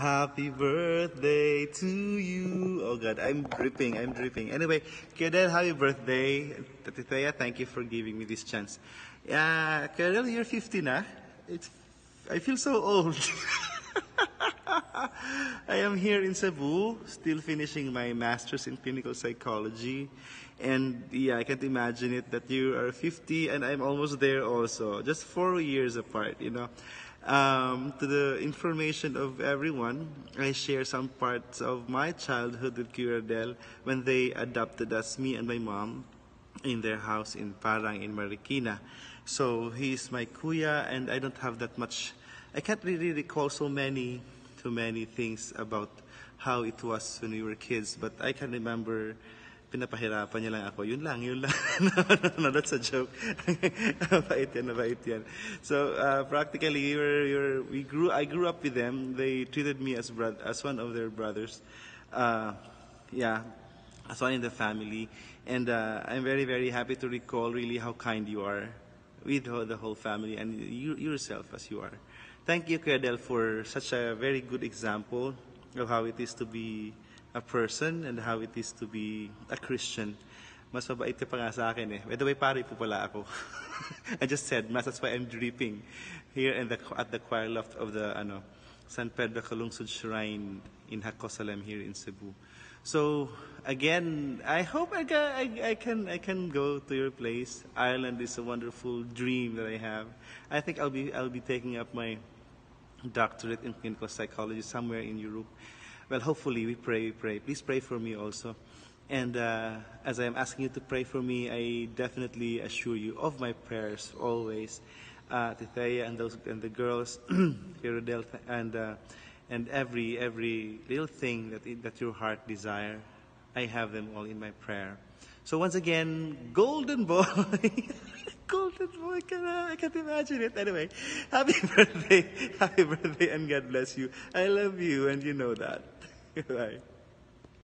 Happy birthday to you. Oh God, I'm dripping, I'm dripping. Anyway, Kedel, happy birthday. Tatitaya, thank you for giving me this chance. Uh, yeah, Kedel, you're 50 na. It's, I feel so old. I am here in Cebu, still finishing my master's in clinical psychology. And yeah, I can't imagine it that you are 50 and I'm almost there also. Just four years apart, you know. Um, to the information of everyone, I share some parts of my childhood with Curadel when they adopted us, me and my mom, in their house in Parang in Marikina. So he's my kuya, and I don't have that much. I can't really recall so many, too many things about how it was when we were kids, but I can remember pinapahirapan niya lang ako. Yun lang, yun lang. no, that's a joke. nabait yan, nabait yan. So, uh, practically, we, were, we, were, we grew, I grew up with them. They treated me as, bro- as one of their brothers. Uh, yeah, as one in the family. And uh, I'm very, very happy to recall really how kind you are with the whole family and you, yourself as you are. Thank you, Kedel, for such a very good example of how it is to be a person and how it is to be a Christian. Mas mabait ka pa nga sa akin eh. By the way, pare po pala ako. I just said, Mass, that's why I'm dripping here in the, at the choir loft of the ano, San Pedro Calungsod Shrine in Jakosalem here in Cebu. So again, I hope I can, I, I, can I can go to your place. Ireland is a wonderful dream that I have. I think I'll be I'll be taking up my doctorate in clinical psychology somewhere in Europe. Well, hopefully, we pray, we pray. Please pray for me also. And uh, as I am asking you to pray for me, I definitely assure you of my prayers always. Uh, Tithea and those and the girls, Hirodel, and uh, and every every little thing that that your heart desire, I have them all in my prayer. So once again, golden boy. golden boy, can I, I can't imagine it. Anyway, happy birthday, happy birthday, and God bless you. I love you, and you know that. Bye.